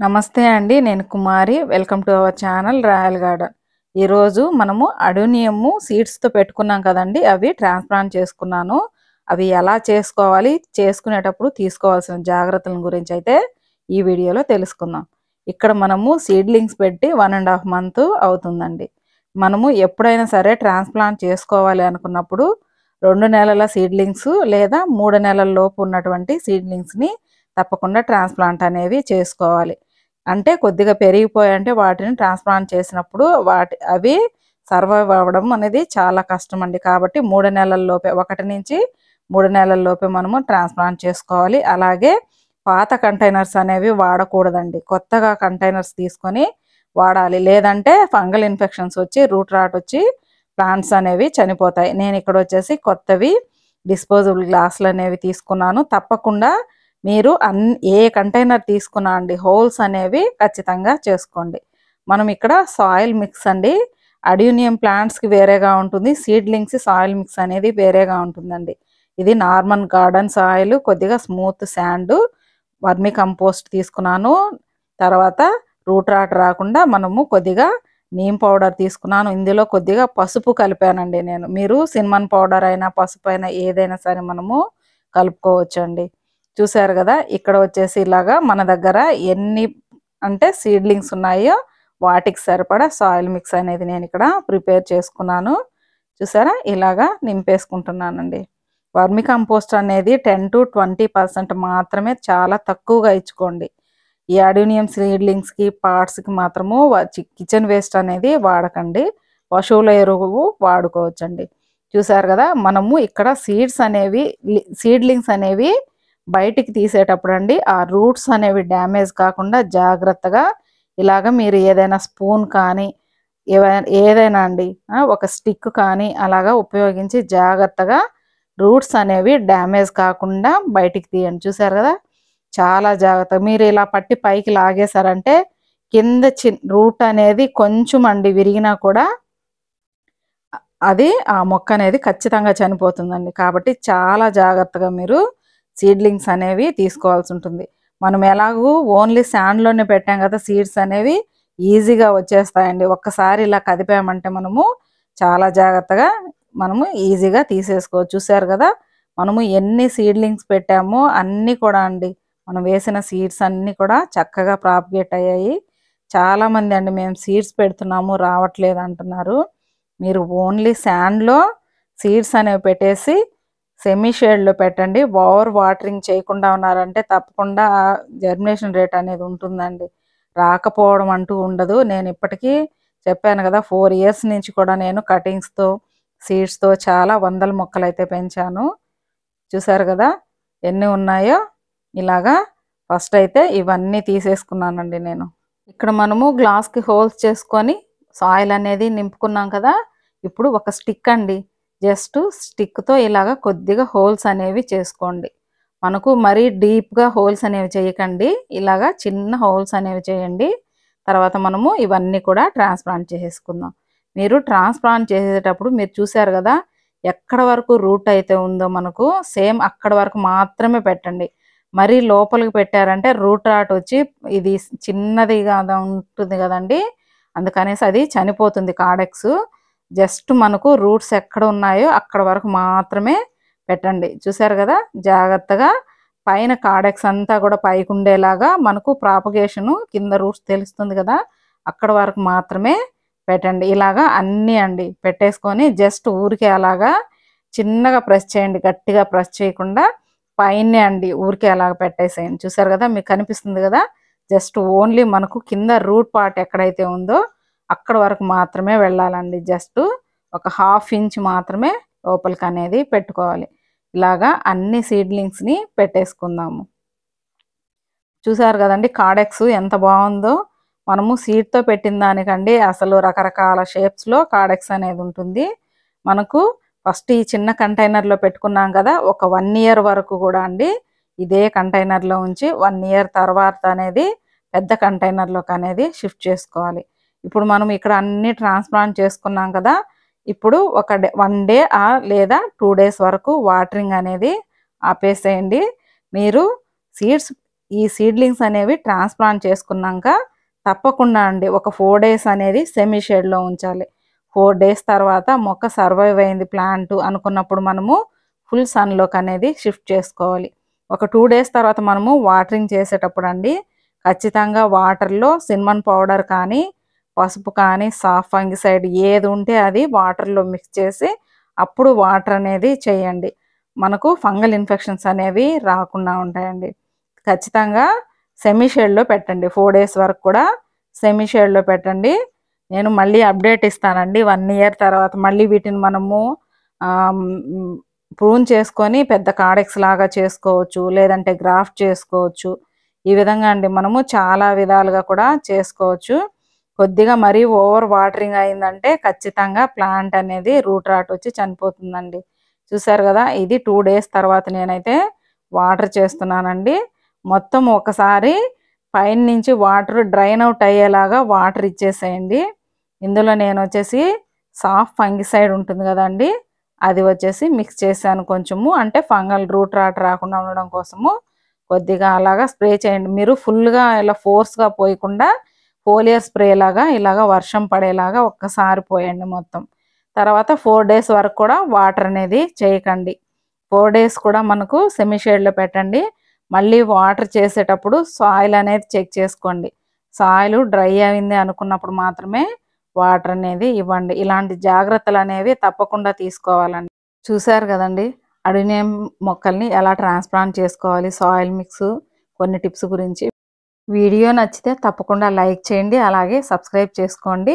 నమస్తే అండి నేను Kumari. Welcome to our channel royal garden. ఈరోజు మనము అడోనియము సీడ్స్తో పెట్టుకున్నాం కదండి అవి ట్రాన్స్ప్లాంట్ చేసుకున్నాను. అవి ఎలా చేసుకోవాలి చేసుకునేటప్పుడు తీసుకోవాల్సిన జాగ్రత్తల గురించి అయితే ఈ వీడియోలో తెలుసుకుందాం. ఇక్కడ మనము సీడ్లింగ్స్ పెట్టి వన్ అండ్ హాఫ్ మంత్ అవుతుందండి. మనము ఎప్పుడైనా సరే ట్రాన్స్ప్లాంట్ చేసుకోవాలి అనుకున్నప్పుడు రెండు నెలల సీడ్లింగ్స్ లేదా మూడు నెలల లోపు ఉన్నటువంటి సీడ్లింగ్స్ని తప్పకుండా ట్రాన్స్ప్లాంట్ అనేవి చేసుకోవాలి. అంటే కొద్దిగా పెరిగిపోయంటే వాటిని ట్రాన్స్ప్లాంట్ చేసినప్పుడు వాటి అవి సర్వైవ్ అవ్వడం అనేది చాలా కష్టం అండి కాబట్టి మూడు నెలల్లోపే ఒకటి నుంచి మూడు నెలల్లోపే మనము ట్రాన్స్ప్లాంట్ చేసుకోవాలి. అలాగే పాత కంటైనర్స్ అనేవి వాడకూడదండి. కొత్తగా కంటైనర్స్ తీసుకొని వాడాలి. లేదంటే ఫంగల్ ఇన్ఫెక్షన్స్ వచ్చి రూట్ రాట్ వచ్చి ప్లాంట్స్ అనేవి చనిపోతాయి. నేను ఇక్కడ వచ్చేసి కొత్తవి డిస్పోజబుల్ గ్లాసులు అనేవి తీసుకున్నాను. తప్పకుండా మీరు అన్ ఏ కంటైనర్ తీసుకున్నా అండి హోల్స్ అనేవి ఖచ్చితంగా చేసుకోండి. మనం ఇక్కడ సాయిల్ మిక్స్ అండి అడ్యూనియం ప్లాంట్స్కి వేరేగా ఉంటుంది సీడ్లింగ్స్ సాయిల్ మిక్స్ అనేది వేరేగా ఉంటుందండి. ఇది నార్మల్ గార్డెన్ సాయిల్ కొద్దిగా స్మూత్ శాండ్ వర్మి కంపోస్ట్ తీసుకున్నాను. తర్వాత రూట్ రాట్ రాకుండా మనము కొద్దిగా నీమ్ పౌడర్ తీసుకున్నాను. ఇందులో కొద్దిగా పసుపు కలిపానండి నేను. మీరు సినిమన్ పౌడర్ అయినా పసుపు అయినా ఏదైనా సరే మనము కలుపుకోవచ్చు అండి చూసారు కదా ఇక్కడ వచ్చేసి ఇలాగా మన దగ్గర ఎన్ని అంటే సీడ్లింగ్స్ ఉన్నాయో వాటికి సరిపడా సాయిల్ మిక్స్ అనేది నేను ఇక్కడ ప్రిపేర్ చేసుకున్నాను. చూసారా? ఇలాగా నింపేసుకుంటున్నానండి. వర్మి కంపోస్ట్ అనేది టెన్ టు ట్వంటీ పర్సెంట్ మాత్రమే చాలా తక్కువగా ఇచ్చుకోండి. ఈ అడ్యూనియం సీడ్లింగ్స్కి పార్ట్స్కి మాత్రము కిచెన్ వేస్ట్ అనేది వాడకండి. పశువుల ఎరువు వాడుకోవచ్చండి. చూసారు కదా? మనము ఇక్కడ సీడ్స్ అనేవి సీడ్లింగ్స్ అనేవి బయటికి తీసేటప్పుడు అండి ఆ రూట్స్ అనేవి డ్యామేజ్ కాకుండా జాగ్రత్తగా ఇలాగ మీరు ఏదైనా స్పూన్ కానీ ఏదైనా అండి ఒక స్టిక్ కానీ అలాగా ఉపయోగించి జాగ్రత్తగా రూట్స్ అనేవి డ్యామేజ్ కాకుండా బయటికి తీయండి. చూసారు కదా? చాలా జాగ్రత్త. మీరు ఇలా పట్టి పైకి లాగేశారంటే కింద చి రూట్ అనేది కొంచెం అండి విరిగినా కూడా అది ఆ మొక్క అనేది ఖచ్చితంగా చనిపోతుందండి. కాబట్టి చాలా జాగ్రత్తగా మీరు సీడ్లింగ్స్ అనేవి తీసుకోవాల్సి ఉంటుంది. మనం ఎలాగూ ఓన్లీ శాండ్లోనే పెట్టాం కదా సీడ్స్ అనేవి ఈజీగా వచ్చేస్తాయండి. ఒక్కసారి ఇలా కదిపామంటే మనము చాలా జాగ్రత్తగా మనము ఈజీగా తీసేసుకోవచ్చు. చూసారు కదా మనము ఎన్ని సీడ్లింగ్స్ పెట్టామో అన్నీ కూడా అండి. మనం వేసిన సీడ్స్ అన్నీ కూడా చక్కగా ప్రాపగేట్ అయ్యాయి. చాలామంది అండి మేము సీడ్స్ పెడుతున్నాము రావట్లేదు అంటున్నారు. మీరు ఓన్లీ శాండ్లో సీడ్స్ అనేవి పెట్టేసి సెమీ షేడ్లో పెట్టండి. ఓవర్ వాటరింగ్ చేయకుండా ఉన్నారంటే తప్పకుండా జర్మినేషన్ రేట్ అనేది ఉంటుందండి. రాకపోవడం అంటూ ఉండదు. నేను ఇప్పటికీ చెప్పాను కదా ఫోర్ ఇయర్స్ నుంచి కూడా నేను కటింగ్స్తో సీడ్స్తో చాలా వందల మొక్కలు అయితే పెంచాను. చూసారు కదా ఎన్ని ఉన్నాయో ఇలాగా ఫస్ట్ అయితే ఇవన్నీ తీసేసుకున్నానండి నేను. ఇక్కడ మనము గ్లాస్కి హోల్స్ చేసుకొని సాయిల్ అనేది నింపుకున్నాం కదా ఇప్పుడు ఒక స్టిక్ అండి. జస్ట్ స్టిక్తో ఇలాగ కొద్దిగా హోల్స్ అనేవి చేసుకోండి. మనకు మరీ డీప్గా హోల్స్ అనేవి చేయకండి. ఇలాగా చిన్న హోల్స్ అనేవి చేయండి. తర్వాత మనము ఇవన్నీ కూడా ట్రాన్స్ప్లాంట్ చేసేసుకుందాం. మీరు ట్రాన్స్ప్లాంట్ చేసేటప్పుడు మీరు చూసారు కదా ఎక్కడ వరకు రూట్ అయితే ఉందో మనకు సేమ్ అక్కడ వరకు మాత్రమే పెట్టండి. మరీ లోపలికి పెట్టారంటే రూట్ రాట్ వచ్చి ఇది చిన్నదిగా ఉంటుంది కదండి. అందుకనేసి అది చనిపోతుంది కాడెక్స్. జస్ట్ మనకు రూట్స్ ఎక్కడ ఉన్నాయో అక్కడ వరకు మాత్రమే పెట్టండి. చూసారు కదా? జాగ్రత్తగా పైన కాడెక్స్ అంతా కూడా పైకి ఉండేలాగా మనకు ప్రాపగేషను కింద రూట్స్ తెలుస్తుంది కదా? అక్కడ వరకు మాత్రమే పెట్టండి. ఇలాగా అన్నీ అండి పెట్టేసుకొని జస్ట్ ఊరికే అలాగా చిన్నగా ప్రెస్ చేయండి. గట్టిగా ప్రెస్ చేయకుండా పైనే అండి ఊరికే అలాగ పెట్టేసేయండి. చూసారు కదా? మీకు కనిపిస్తుంది కదా? జస్ట్ ఓన్లీ మనకు కింద రూట్ పార్ట్ ఎక్కడైతే ఉందో అక్కడ వరకు మాత్రమే వెళ్ళాలండి. జస్ట్ ఒక హాఫ్ ఇంచ్ మాత్రమే లోపలికి అనేది పెట్టుకోవాలి. ఇలాగా అన్ని సీడ్లింగ్స్ని పెట్టేసుకుందాము. చూసారు కదండి కాడెక్స్ ఎంత బాగుందో. మనము సీడ్తో పెట్టిన దానికండి అసలు రకరకాల షేప్స్లో కాడెక్స్ అనేది ఉంటుంది. మనకు ఫస్ట్ ఈ చిన్న కంటైనర్లో పెట్టుకున్నాం కదా ఒక వన్ ఇయర్ వరకు కూడా అండి ఇదే కంటైనర్లో ఉంచి వన్ ఇయర్ తర్వాత అనేది పెద్ద కంటైనర్లోకి అనేది షిఫ్ట్ చేసుకోవాలి. ఇప్పుడు మనం ఇక్కడ అన్ని ట్రాన్స్ప్లాంట్ చేసుకున్నాం కదా ఇప్పుడు ఒక డే వన్ డే లేదా టూ డేస్ వరకు వాటరింగ్ అనేది ఆపేసేయండి. మీరు సీడ్స్ ఈ సీడ్లింగ్స్ అనేవి ట్రాన్స్ప్లాంట్ చేసుకున్నాక తప్పకుండా అండి ఒక ఫోర్ డేస్ అనేది సెమీ షేడ్లో ఉంచాలి. ఫోర్ డేస్ తర్వాత మొక్క సర్వైవ్ అయింది ప్లాంట్ అనుకున్నప్పుడు మనము ఫుల్ సన్లోకి అనేది షిఫ్ట్ చేసుకోవాలి. ఒక టూ డేస్ తర్వాత మనము వాటరింగ్ చేసేటప్పుడు అండి ఖచ్చితంగా వాటర్లో సినిమన్ పౌడర్ కానీ పసుపు కానీ సాఫ్ ఫంగిసైడ్ ఏది ఉంటే అది వాటర్లో మిక్స్ చేసి అప్పుడు వాటర్ అనేది చేయండి. మనకు ఫంగల్ ఇన్ఫెక్షన్స్ అనేవి రాకుండా ఉంటాయండి. ఖచ్చితంగా సెమీ షేడ్లో పెట్టండి. ఫోర్ డేస్ వరకు కూడా సెమీ షేడ్లో పెట్టండి. నేను మళ్ళీ అప్డేట్ ఇస్తానండి. వన్ ఇయర్ తర్వాత మళ్ళీ వీటిని మనము ప్రూన్ చేసుకొని పెద్ద కాడెక్స్ లాగా చేసుకోవచ్చు లేదంటే గ్రాఫ్ట్ చేసుకోవచ్చు. ఈ విధంగా అండి మనము చాలా విధాలుగా కూడా చేసుకోవచ్చు. కొద్దిగా మరీ ఓవర్ వాటరింగ్ అయిందంటే ఖచ్చితంగా ప్లాంట్ అనేది రూట్ రాట్ వచ్చి చనిపోతుందండి. చూసారు కదా ఇది టూ డేస్ తర్వాత నేనైతే వాటర్ చేస్తున్నానండి. మొత్తం ఒకసారి పైన నుంచి వాటర్ డ్రైన్ అవుట్ అయ్యేలాగా వాటర్ ఇచ్చేసేయండి. ఇందులో నేను వచ్చేసి సాఫ్ట్ ఫంగిసైడ్ ఉంటుంది కదండి అది వచ్చేసి మిక్స్ చేశాను కొంచెము. అంటే ఫంగల్ రూట్ రాట్ రాకుండా ఉండడం కోసము కొద్దిగా అలాగా స్ప్రే చేయండి. మీరు ఫుల్గా ఇలా ఫోర్స్గా పోయకుండా ఫోలియర్ స్ప్రే లాగా ఇలాగ వర్షం పడేలాగా ఒక్కసారి పోయండి మొత్తం. తర్వాత ఫోర్ డేస్ వరకు కూడా వాటర్ అనేది చేయకండి. ఫోర్ డేస్ కూడా మనకు సెమీషేడ్లో పెట్టండి. మళ్ళీ వాటర్ చేసేటప్పుడు సాయిల్ అనేది చెక్ చేసుకోండి. సాయిల్ డ్రై అయింది అనుకున్నప్పుడు మాత్రమే వాటర్ అనేది ఇవ్వండి. ఇలాంటి జాగ్రత్తలు అనేవి తప్పకుండా తీసుకోవాలండి. చూశారు కదండి? అడినియం మొక్కల్ని ఎలా ట్రాన్స్ప్లాంట్ చేసుకోవాలి? సాయిల్ మిక్స్ కొన్ని టిప్స్ గురించి వీడియో నచ్చితే తప్పకుండా లైక్ చేయండి అలాగే సబ్స్క్రైబ్ చేసుకోండి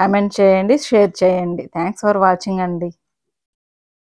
కమెంట్ చేయండి షేర్ చేయండి. థ్యాంక్స్ ఫర్ వాచింగ్ అండి.